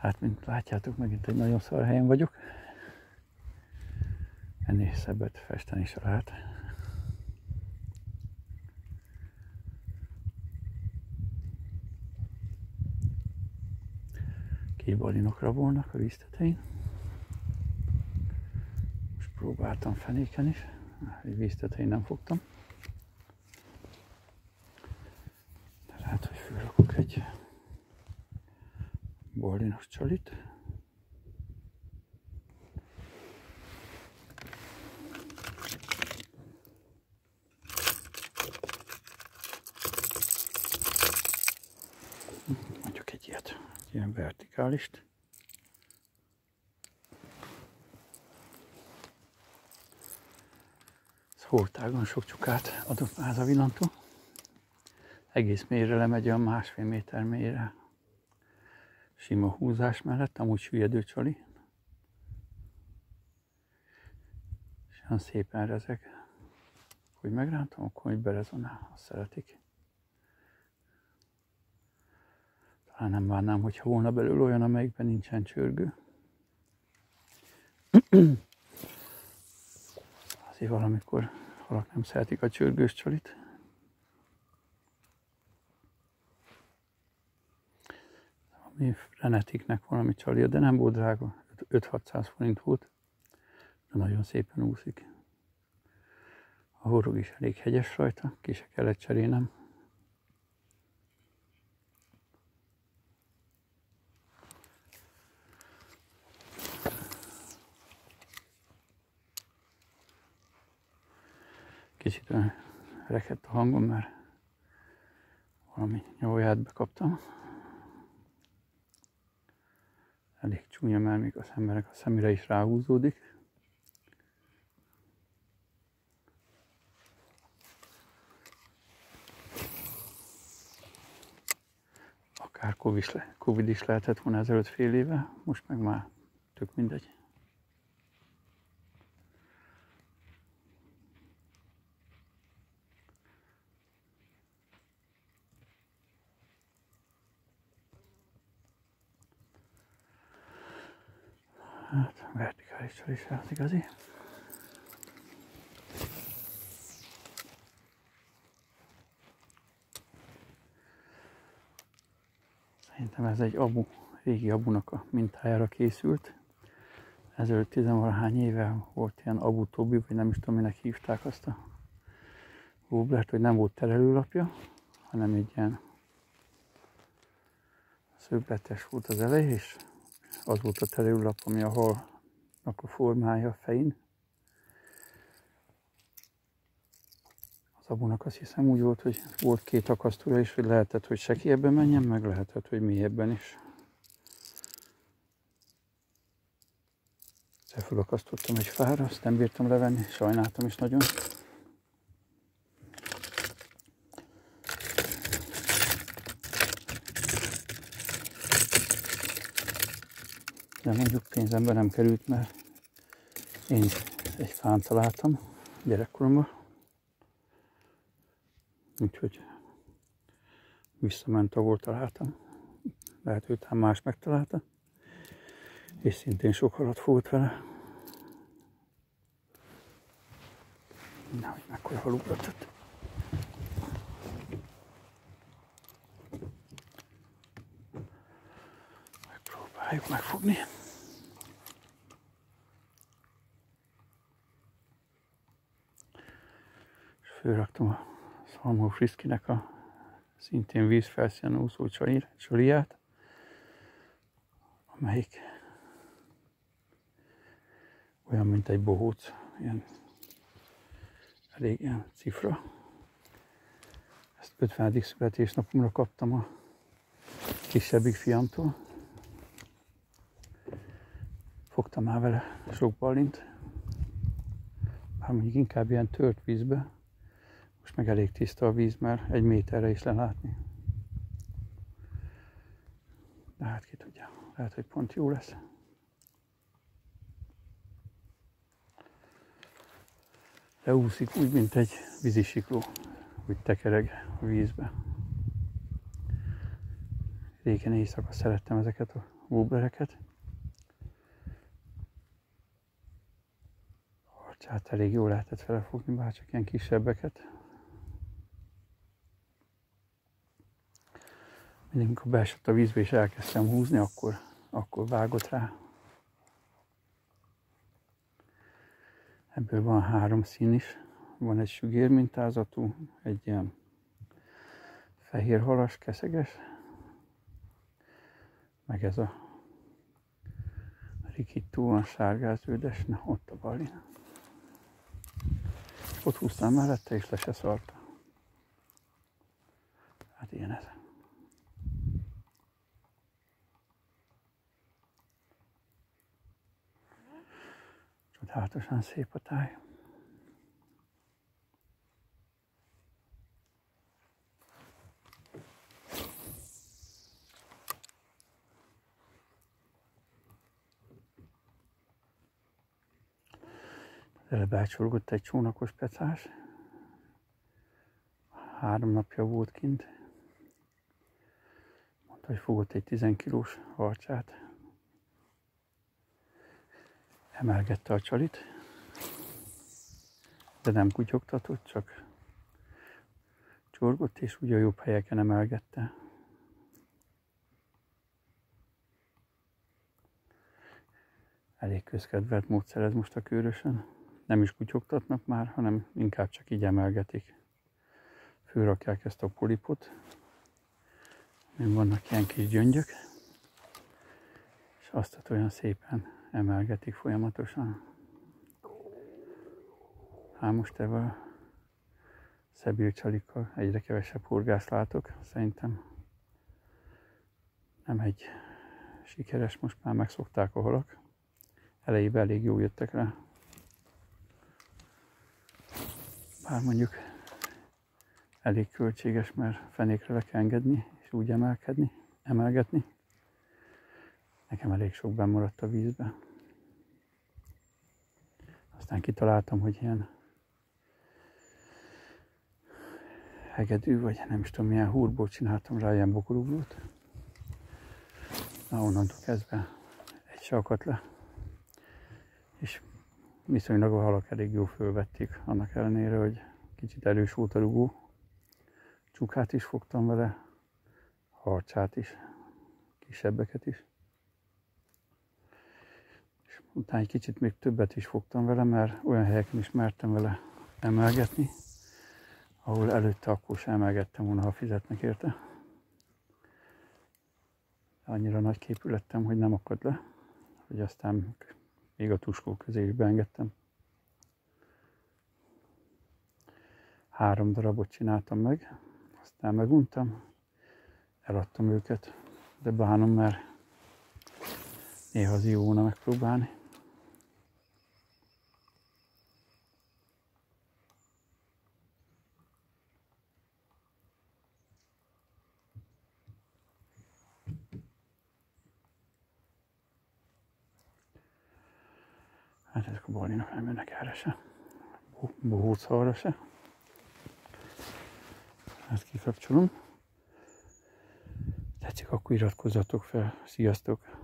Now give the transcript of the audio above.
Hát, mint látjátok, megint egy nagyon szar helyen vagyok. Ennél szebbet festeni is lehet. Kébalinok rabolnak a víztetején. Most próbáltam fenéken is, egy víztetején nem fogtam. De lehet, hogy fölrakok egy bolinos csalit. Mondjuk egy ilyet, egy ilyen vertikálist. Ez hurtágon sok csukát adott már ez a villantó. Egész mélyre lemegy a másfél méter mélyre. Sima húzás mellett, amúgy süllyedő csali. És olyan szépen rezeg. Hogy megrántom, akkor hogy berezonál, azt szeretik. Talán nem várnám, hogyha volna belül olyan, amelyikben nincsen csörgő. Azért valamikor halak nem szeretik a csörgős csalit. Ami Renetiknek valami csalja, de nem volt drága. 5-600 forint volt, de nagyon szépen úszik. A horog is elég hegyes rajta, ki se kellett cserélnem. Kicsit olyan rekedt a hangom, mert valami nyóját bekaptam. Elég csúnya, mert még az emberek a szemére is ráhúzódik. Akár Covid is, le, Covid is lehetett volna ezelőtt fél éve, most meg már tök mindegy. Hát, vertikálisan is az igazi. Szerintem ez egy abu, régi abunak a mintájára készült. Ezelőtt tizenvalahány éve volt ilyen abu Tobi, vagy nem is tudom, minek hívták azt a Googlert, hogy nem volt terelőlapja, hanem egy ilyen szögletes volt az elej, és az volt a terülap, ami a halnak a formája a fején. Az abunak azt hiszem úgy volt, hogy volt két akasztója is, hogy lehetett, hogy sekélyebben menjen, meg lehetett, hogy mélyebben is. Felakasztottam egy fára, azt nem bírtam levenni, sajnáltam is nagyon. de mondjuk pénzembe nem került, mert én egy fán találtam gyerekkoromban. Úgyhogy visszament, ahol találtam. Lehet, hogy talán más megtalálta. És szintén sok halat fogott vele. Nehogy mekkora halugratott. Megpróbáljuk megfogni. Fölraktam a Salmo Friskinek a szintén vízfelszínen úszó csaliát, amelyik olyan, mint egy bohóc, ilyen elég ilyen cifra. Ezt 50. születésnapomra kaptam a kisebbik fiamtól. Fogtam már vele sok balint, már mondjuk inkább ilyen tört vízbe. Most meg elég tiszta a víz, mert egy méterre is lelátni. De hát ki tudja, lehet, hogy pont jó lesz. Leúszik úgy, mint egy vízisikló, úgy tekereg a vízbe. Régen éjszaka szerettem ezeket a wobblereket. Harcsát elég jól lehetett felfogni, bár csak ilyen kisebbeket. Mindig, amikor beesett a vízbe és elkezdtem húzni, akkor, akkor vágott rá. Ebből van három szín is. Van egy sügér mintázatú, egy ilyen fehér halas, keszeges, meg ez a rikítóan sárgáződes, na ott a balin. Ott húztam mellette és le se szarta. Hát ilyen ez. Csodálatosan szép a táj. Előbb elcsorgott egy csónakos pecás. Három napja volt kint. Mondta, hogy fogott egy 10 kilós harcsát. Emelgette a csalit. De nem kutyogtatott, csak csorgott, és ugye a jobb helyeken emelgette. Elég közkedvelt módszer ez most a körösön nem is kutyogtatnak már, hanem inkább csak így emelgetik. Főrakják ezt a polipot, még vannak ilyen kis gyöngyök, és azt olyan szépen emelgetik folyamatosan. Hát most ebben a Szebél csalikkal egyre kevesebb horgász látok, szerintem nem egy sikeres, most már megszokták a halak. Elejében elég jó jöttek rá. Bár mondjuk elég költséges, mert fenékre le kell engedni, és úgy emelkedni, emelgetni. Nekem elég sok maradt a vízbe. Aztán kitaláltam, hogy ilyen hegedű, vagy nem is tudom milyen húrból csináltam rá ilyen bokoruglót. Na onnantól kezdve egy sakat le. És viszonylag a halak elég jó fölvették, annak ellenére, hogy kicsit erős volt a rugó. Csukát is fogtam vele, harcsát is, kisebbeket is. Utána egy kicsit még többet is fogtam vele, mert olyan helyeken is mertem vele emelgetni, ahol előtte akkor sem emelgettem volna, ha fizetnek érte. Annyira nagy képű lettem, hogy nem akad le, hogy aztán még a tuskó közé is beengedtem. Három darabot csináltam meg, aztán meguntam, eladtam őket, de bánom, mert néha az jó megpróbálni. Hát ezek a balinak nem jönnek erre se. Bohócalra se. Ezt kikapcsolom. Tetszik, akkor iratkozzatok fel. Sziasztok!